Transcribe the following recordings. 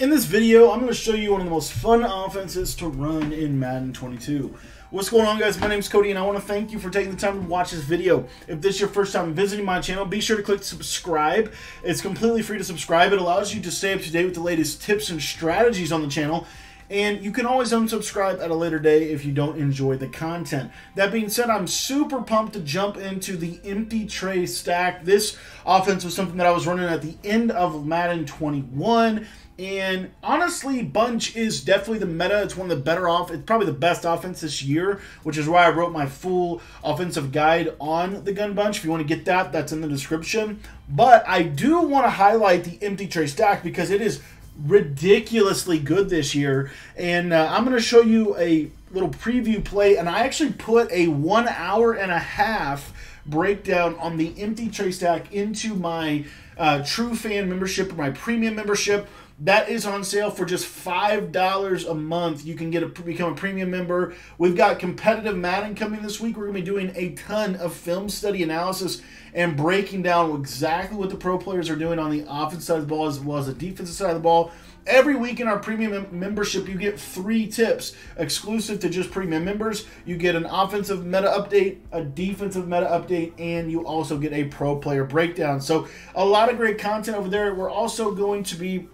In this video, I'm going to show you one of the most fun offenses to run in Madden 22. What's going on guys? My name is Cody and I want to thank you for taking the time to watch this video. If this is your first time visiting my channel, be sure to click subscribe. It's completely free to subscribe. It allows you to stay up to date with the latest tips and strategies on the channel and you can always unsubscribe at a later day if you don't enjoy the content. That being said, I'm super pumped to jump into the empty Trey stack. This offense was something that I was running at the end of Madden 21. And honestly, Bunch is definitely the meta. It's one of the better off. It's probably the best offense this year, which is why I wrote my full offensive guide on the Gun Bunch. If you want to get that, that's in the description. But I do want to highlight the empty Trey stack because it is ridiculously good this year. And uh, I'm going to show you a little preview play. And I actually put a one hour and a half breakdown on the empty Trey stack into my uh, true fan membership or my premium membership. That is on sale for just five dollars a month. You can get a become a premium member. We've got competitive Madden coming this week. We're gonna be doing a ton of film study analysis and breaking down exactly what the pro players are doing on the offensive side of the ball as well as the defensive side of the ball. Every week in our premium membership, you get three tips exclusive to just premium members. You get an offensive meta update, a defensive meta update, and you also get a pro player breakdown. So, a lot of great content over there. We're also going to be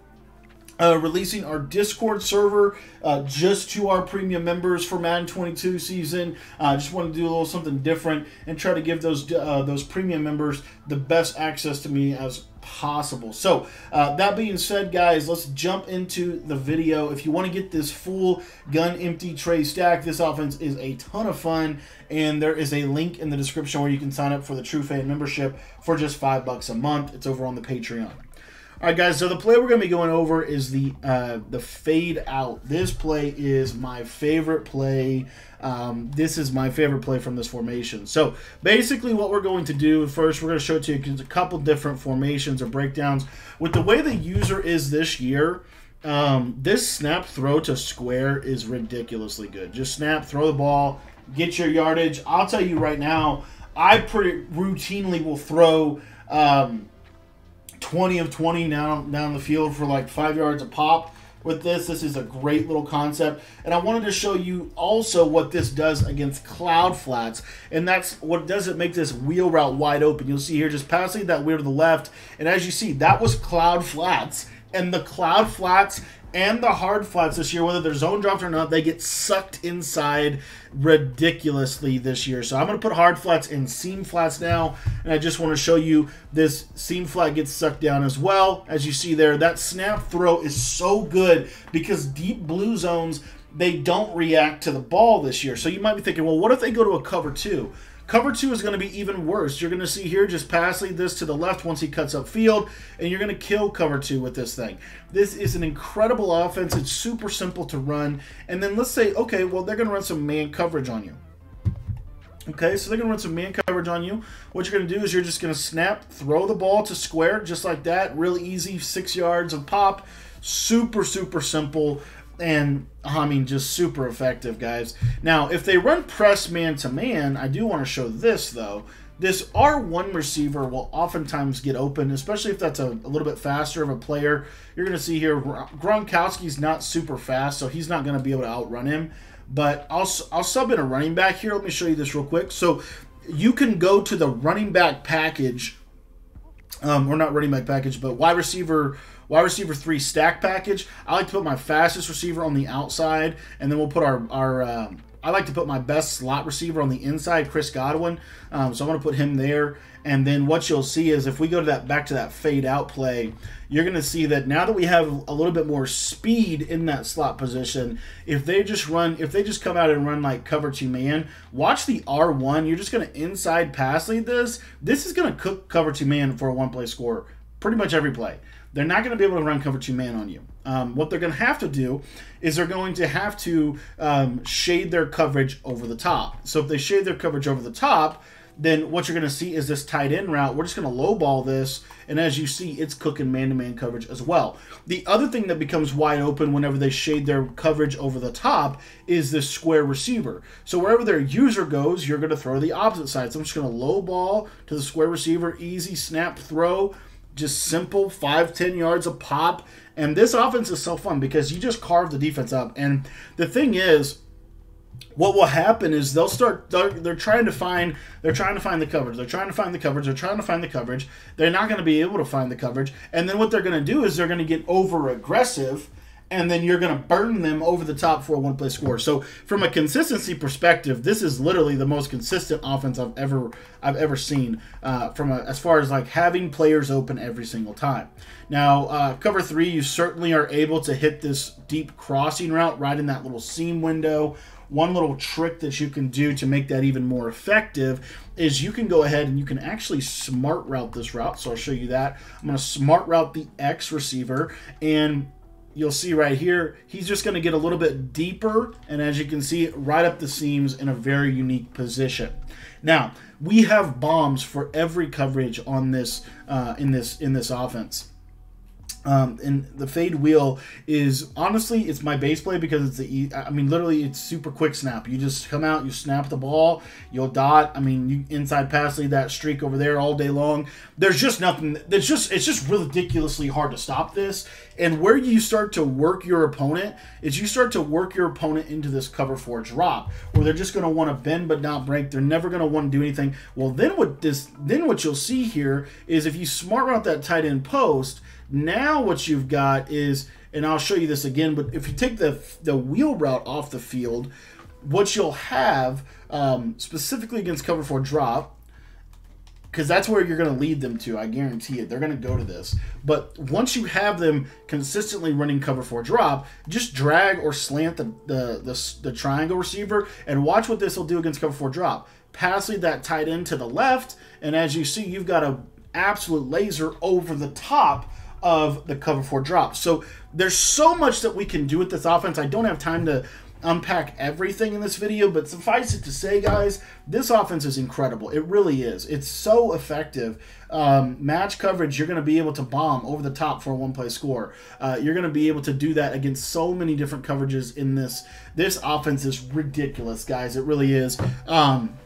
uh, releasing our Discord server uh, just to our premium members for Madden 22 season. I uh, just want to do a little something different and try to give those uh, those premium members the best access to me as possible. So uh, that being said, guys, let's jump into the video. If you want to get this full gun empty Trey stack, this offense is a ton of fun, and there is a link in the description where you can sign up for the True Fan membership for just five bucks a month. It's over on the Patreon. All right, guys. So the play we're going to be going over is the uh, the fade out. This play is my favorite play. Um, this is my favorite play from this formation. So basically, what we're going to do first, we're going to show to you a couple different formations or breakdowns. With the way the user is this year, um, this snap throw to square is ridiculously good. Just snap, throw the ball, get your yardage. I'll tell you right now, I pretty routinely will throw. Um, 20 of 20 down down the field for like five yards a pop with this. This is a great little concept. And I wanted to show you also what this does against cloud flats. And that's what does it make this wheel route wide open. You'll see here just passing that wheel to the left. And as you see, that was cloud flats. And the cloud flats and the hard flats this year, whether they're zone dropped or not, they get sucked inside ridiculously this year. So I'm going to put hard flats and seam flats now, and I just want to show you this seam flat gets sucked down as well. As you see there, that snap throw is so good because deep blue zones, they don't react to the ball this year. So you might be thinking, well, what if they go to a cover two? Cover two is going to be even worse. You're going to see here just passing this to the left once he cuts up field, and you're going to kill cover two with this thing. This is an incredible offense. It's super simple to run. And then let's say, okay, well, they're going to run some man coverage on you. Okay, so they're going to run some man coverage on you. What you're going to do is you're just going to snap, throw the ball to square, just like that. Really easy, six yards of pop. Super, super simple and I mean, just super effective, guys. Now, if they run press man to man, I do want to show this though. This R1 receiver will oftentimes get open, especially if that's a, a little bit faster of a player. You're going to see here Gronkowski's not super fast, so he's not going to be able to outrun him. But I'll, I'll sub in a running back here. Let me show you this real quick. So you can go to the running back package, um, or not running back package, but wide receiver wide receiver three stack package. I like to put my fastest receiver on the outside, and then we'll put our our. Um, I like to put my best slot receiver on the inside, Chris Godwin. Um, so I'm going to put him there. And then what you'll see is if we go to that back to that fade out play, you're going to see that now that we have a little bit more speed in that slot position, if they just run, if they just come out and run like cover two man, watch the R1. You're just going to inside pass lead this. This is going to cook cover two man for a one play score pretty much every play. They're not going to be able to run cover two man on you. Um, what they're going to have to do is they're going to have to um, shade their coverage over the top. So if they shade their coverage over the top, then what you're going to see is this tight end route. We're just going to lowball this, and as you see, it's cooking man-to-man -man coverage as well. The other thing that becomes wide open whenever they shade their coverage over the top is this square receiver. So wherever their user goes, you're going to throw the opposite side. So I'm just going to low ball to the square receiver, easy snap throw, just simple five, ten yards of pop. And this offense is so fun because you just carve the defense up. And the thing is, what will happen is they'll start they're, they're, trying to find they're trying to find the coverage they're trying to find the coverage they're trying to find the coverage they're not going to be able to find the coverage and then what they're going to do is they're going to get over aggressive and then you're going to burn them over the top for a one play score. So from a consistency perspective, this is literally the most consistent offense I've ever I've ever seen uh, from a, as far as like having players open every single time. Now uh, cover three, you certainly are able to hit this deep crossing route right in that little seam window. One little trick that you can do to make that even more effective is you can go ahead and you can actually smart route this route. So I'll show you that. I'm going to smart route the X receiver and you'll see right here, he's just going to get a little bit deeper, and as you can see, right up the seams in a very unique position. Now, we have bombs for every coverage on this uh, in this in this offense. Um, and the fade wheel is honestly it's my base play because it's the I mean literally it's super quick snap. You just come out, you snap the ball, you'll dot. I mean you inside pass lead that streak over there all day long. There's just nothing. There's just it's just ridiculously hard to stop this. And where you start to work your opponent is you start to work your opponent into this cover four drop where they're just going to want to bend but not break. They're never going to want to do anything. Well then what this then what you'll see here is if you smart route that tight end post now what you've got is, and I'll show you this again, but if you take the the wheel route off the field, what you'll have um, specifically against cover four drop, because that's where you're going to lead them to. I guarantee it. They're going to go to this. But once you have them consistently running cover four drop, just drag or slant the the, the, the triangle receiver and watch what this will do against cover four drop. Pass lead that tight end to the left, and as you see, you've got a absolute laser over the top of the cover four drops. So there's so much that we can do with this offense. I don't have time to unpack everything in this video, but suffice it to say, guys, this offense is incredible. It really is. It's so effective. Um, match coverage, you're going to be able to bomb over the top for a one play score. Uh, you're going to be able to do that against so many different coverages in this. This offense is ridiculous, guys. It really is. Um,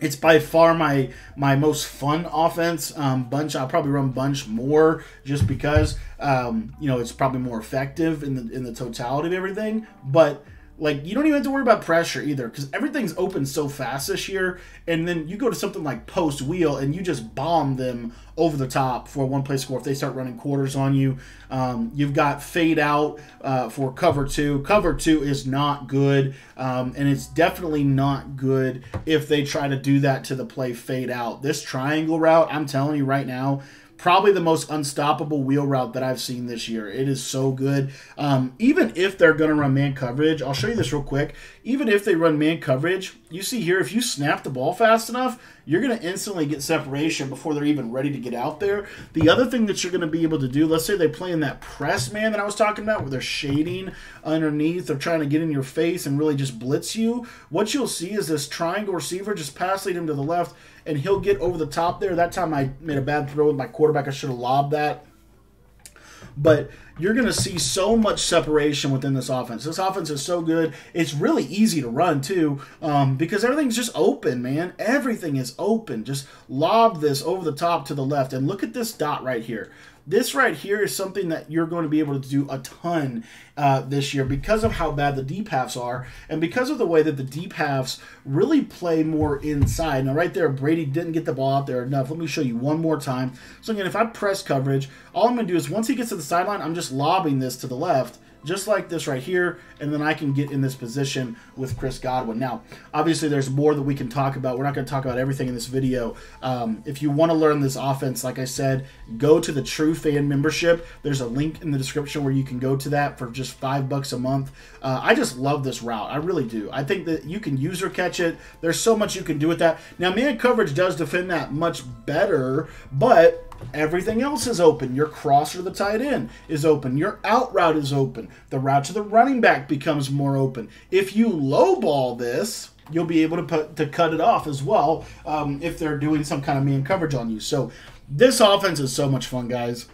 it's by far my my most fun offense. Um, bunch, I'll probably run bunch more just because um, you know it's probably more effective in the in the totality of everything. But like you don't even have to worry about pressure either because everything's open so fast this year. And then you go to something like post wheel and you just bomb them over the top for a one play score if they start running quarters on you. Um, you've got fade out uh, for cover two. Cover two is not good, um, and it's definitely not good if they try to do that to the play fade out. This triangle route, I'm telling you right now, probably the most unstoppable wheel route that I've seen this year. It is so good. Um, even if they're going to run man coverage, I'll show you this real quick. Even if they run man coverage, you see here, if you snap the ball fast enough, you're going to instantly get separation before they're even ready to get out there. The other thing that you're going to be able to do, let's say they play in that press man that I was talking about, where they're shading underneath, they're trying to get in your face and really just blitz you. What you'll see is this triangle receiver just pass lead him to the left and he'll get over the top there. That time I made a bad throw with my quarterback. I should have lobbed that. But you're going to see so much separation within this offense. This offense is so good. It's really easy to run, too, um, because everything's just open, man. Everything is open. Just lob this over the top to the left. And look at this dot right here. This right here is something that you're going to be able to do a ton uh, this year because of how bad the deep halves are and because of the way that the deep halves really play more inside. Now, right there, Brady didn't get the ball out there enough. Let me show you one more time. So, again, if I press coverage, all I'm going to do is once he gets to the sideline, I'm just lobbing this to the left just like this right here, and then I can get in this position with Chris Godwin. Now, obviously, there's more that we can talk about. We're not going to talk about everything in this video. Um, if you want to learn this offense, like I said, go to the True Fan membership. There's a link in the description where you can go to that for just five bucks a month. Uh, I just love this route. I really do. I think that you can user catch it. There's so much you can do with that. Now, man coverage does defend that much better, but Everything else is open. Your crosser the tight end is open. Your out route is open. The route to the running back becomes more open. If you lowball this, you'll be able to put, to cut it off as well um, if they're doing some kind of man coverage on you. So this offense is so much fun, guys.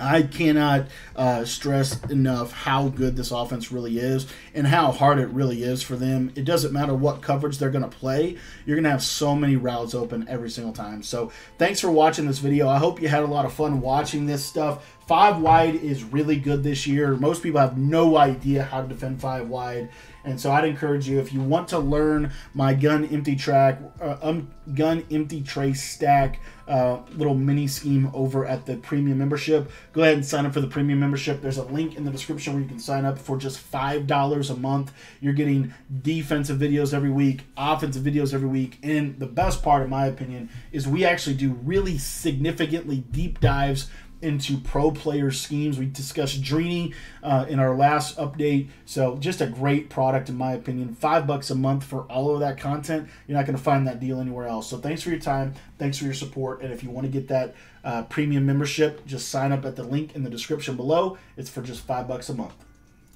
I cannot uh, stress enough how good this offense really is and how hard it really is for them. It doesn't matter what coverage they're going to play, you're going to have so many routes open every single time. So, thanks for watching this video. I hope you had a lot of fun watching this stuff. Five wide is really good this year. Most people have no idea how to defend five wide. And so I'd encourage you, if you want to learn my gun empty track, uh, um, gun empty trace stack uh, little mini scheme over at the premium membership, go ahead and sign up for the premium membership. There's a link in the description where you can sign up for just $5 a month. You're getting defensive videos every week, offensive videos every week. And the best part, in my opinion, is we actually do really significantly deep dives into pro player schemes. We discussed Drini uh, in our last update. So just a great product in my opinion. Five bucks a month for all of that content. You're not going to find that deal anywhere else. So thanks for your time. Thanks for your support. And if you want to get that uh, premium membership, just sign up at the link in the description below. It's for just five bucks a month.